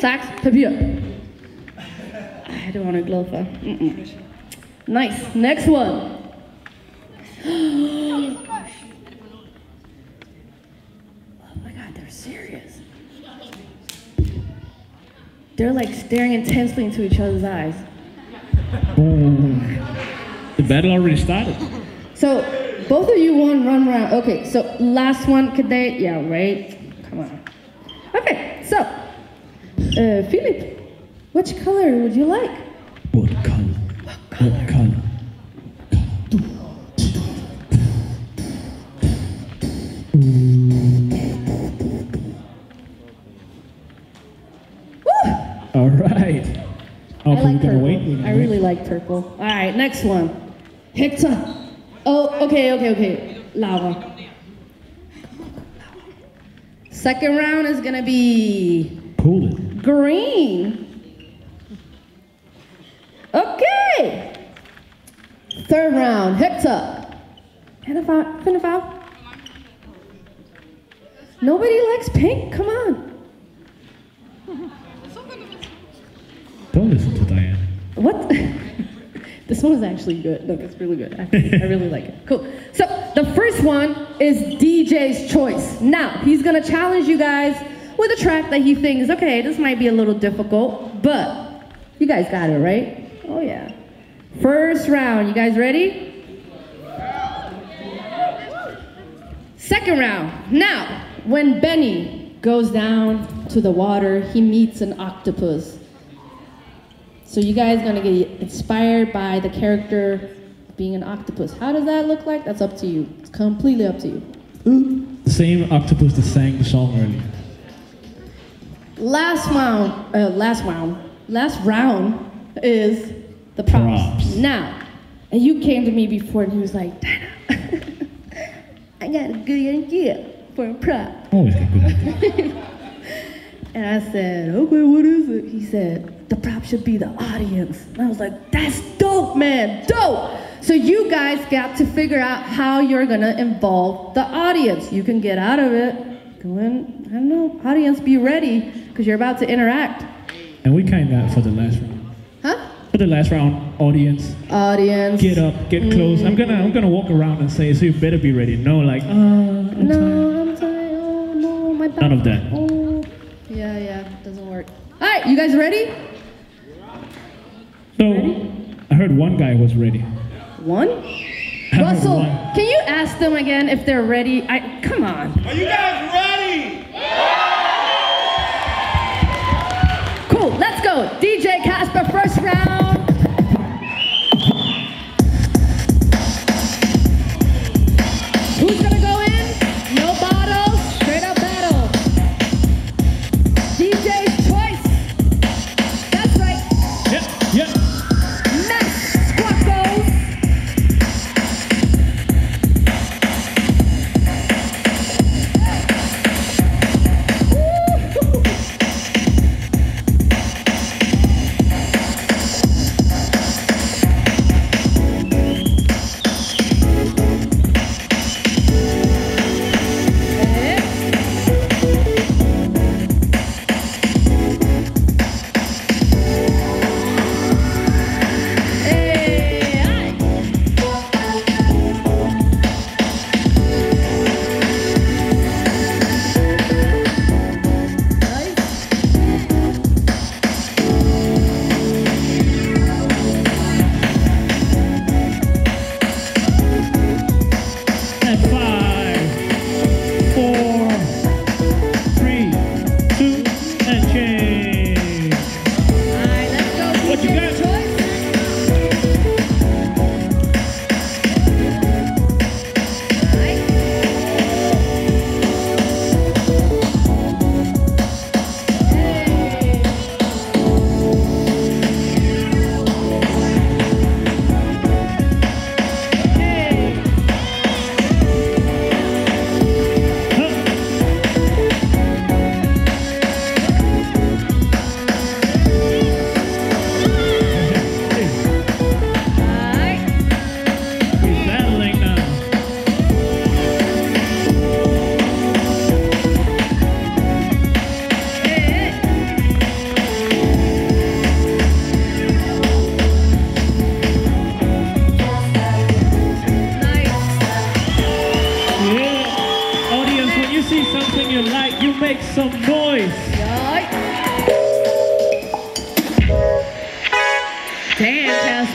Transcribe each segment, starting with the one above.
saks, papir. Ej, det var nok glad for. Mm-mm. Nice. Next one. oh my god, they're serious. They're like staring intensely into each other's eyes. The battle already started. So both of you won run round. Okay, so last one, could they? Yeah, right. Come on. Okay, so uh, Philip, which color would you like? What color? What color? Woo! All right. I like purple. wait. I really like purple. All right, next one. Hector. Oh, okay, okay, okay. Lava. Second round is gonna be it. Green. Okay. Third round, Hector. Pinafile. Nobody likes pink. Come on. Don't listen to Diane. What? this one is actually good. Look, it's really good. I, I really like it. Cool. So the first one is DJ's choice. Now he's gonna challenge you guys with a track that he thinks, okay, this might be a little difficult, but you guys got it, right? Oh yeah. First round. You guys ready? Second round. Now, when Benny goes down to the water, he meets an octopus. So you guys gonna get inspired by the character being an octopus. How does that look like? That's up to you. It's completely up to you. The same octopus that sang the song earlier. Last round, uh, last round, last round is the props. Props. Now, and you came to me before and he was like, Dana, I got a good idea for a prop. Always get good ideas. And I said, okay, what is it? He said, the prop should be the audience. And I was like, that's dope, man, dope. So you guys got to figure out how you're gonna involve the audience. You can get out of it. Go in, I don't know, audience, be ready, because you're about to interact. And we came out for the last round. Huh? For the last round, audience, Audience. get up, get close. I'm gonna, I'm gonna walk around and say, so you better be ready. No, like, uh, I'm tired. I'm tired. Oh, no, my back. None of that. Oh. Yeah, yeah, doesn't work. All right, you guys ready? So, I heard one guy was ready. One? I Russell, one. can you ask them again if they're ready? I come on. Casper,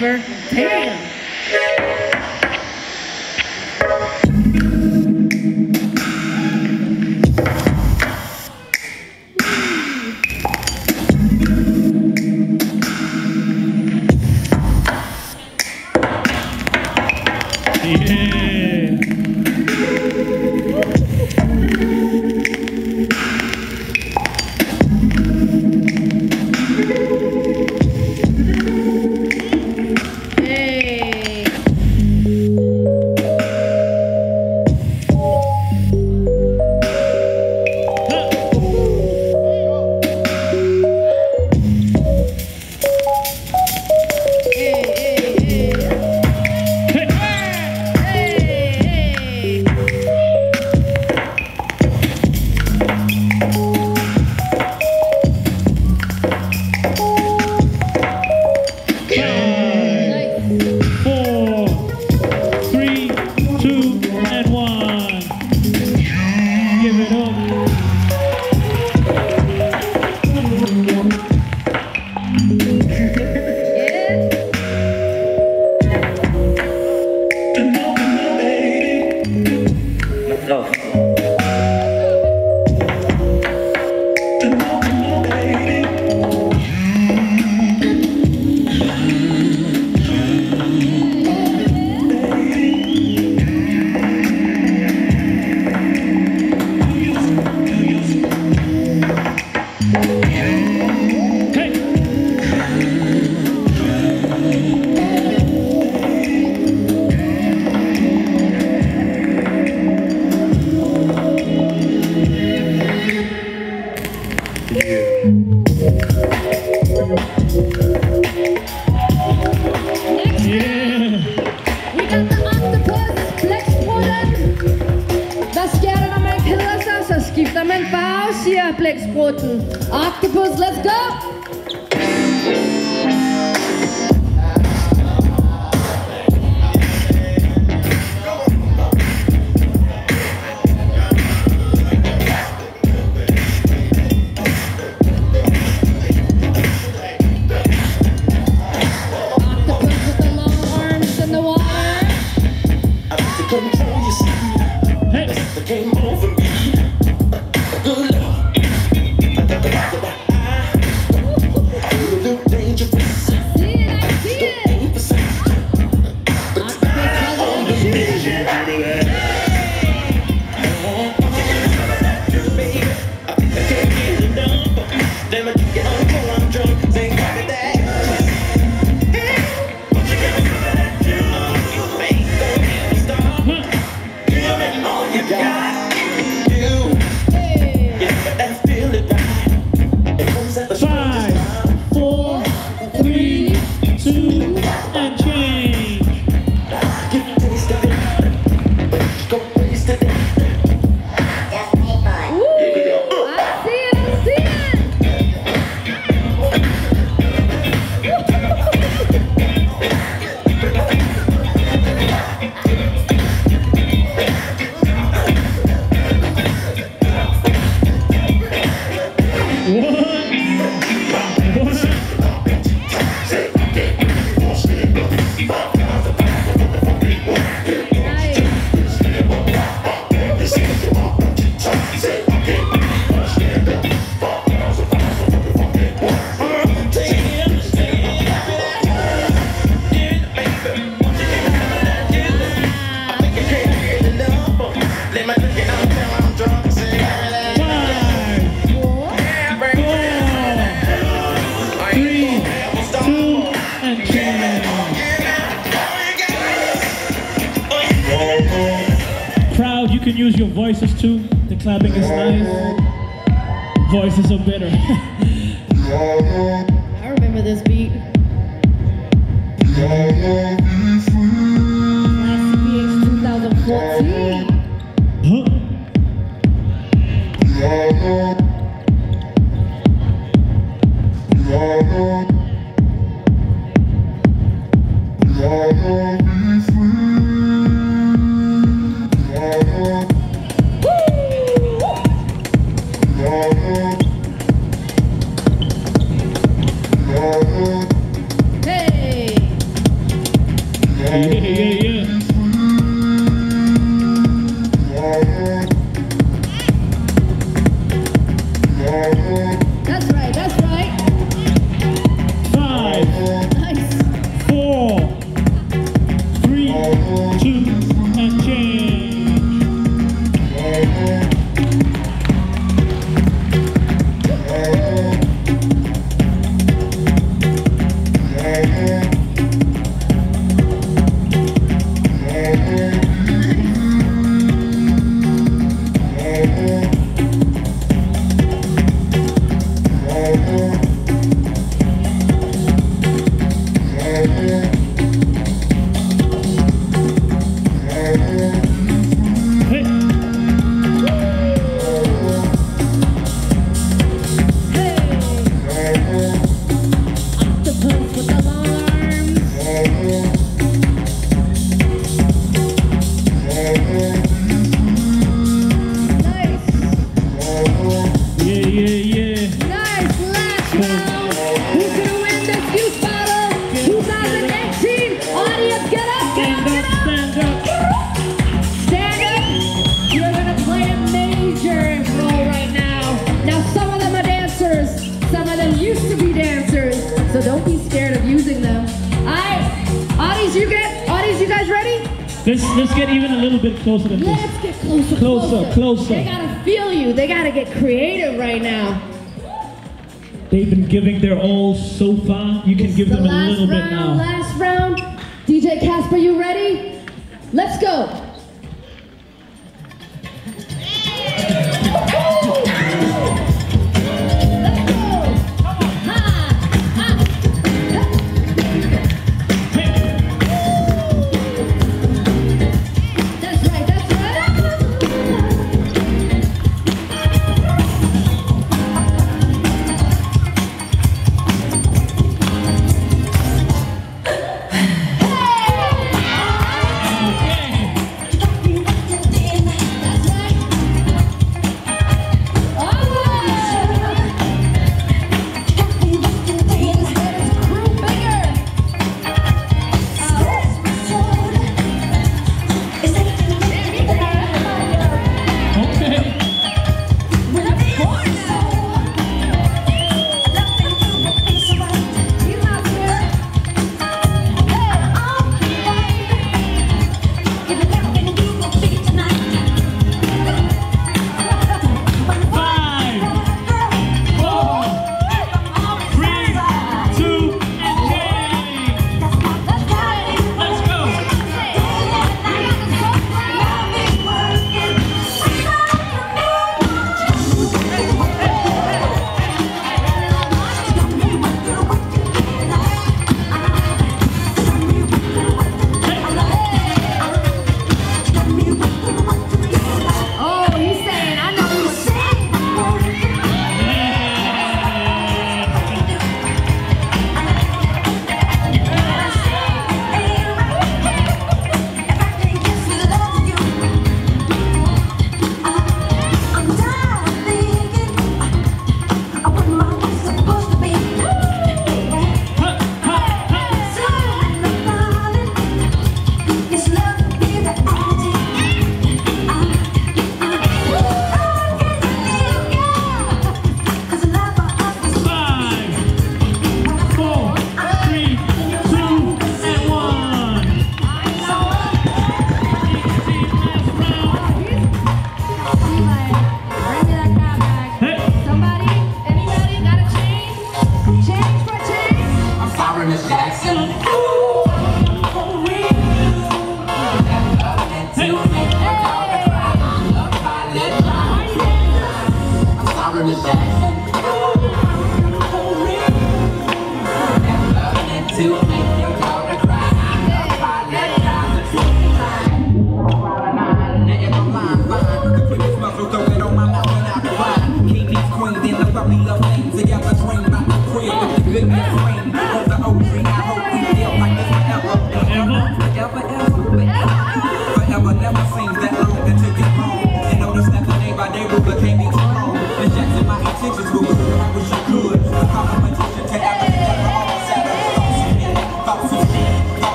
Parker Tatum. Chia Plex Broughton. Octopus, let's go! can use your voices too. The clapping is nice. Voices are better. I remember this beat. Huh? let's get even a little bit closer to this. Let's get closer, closer, closer, closer. They gotta feel you. They gotta get creative right now. They've been giving their all so far. You can this give the them a little round, bit now. Last round. DJ Casper, you ready? Let's go.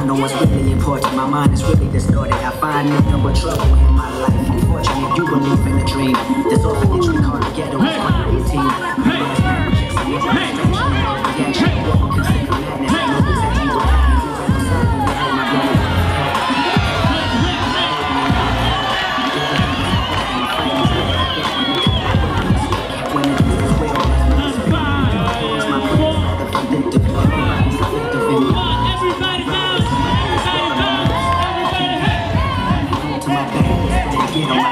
I know what's really important. My mind is really distorted. I find nothing but trouble in my life. Unfortunately, you believe in a dream. This orphanage we call the ghetto is team. Hey. Hey. Hey. Hey. Hey. Hey. you know.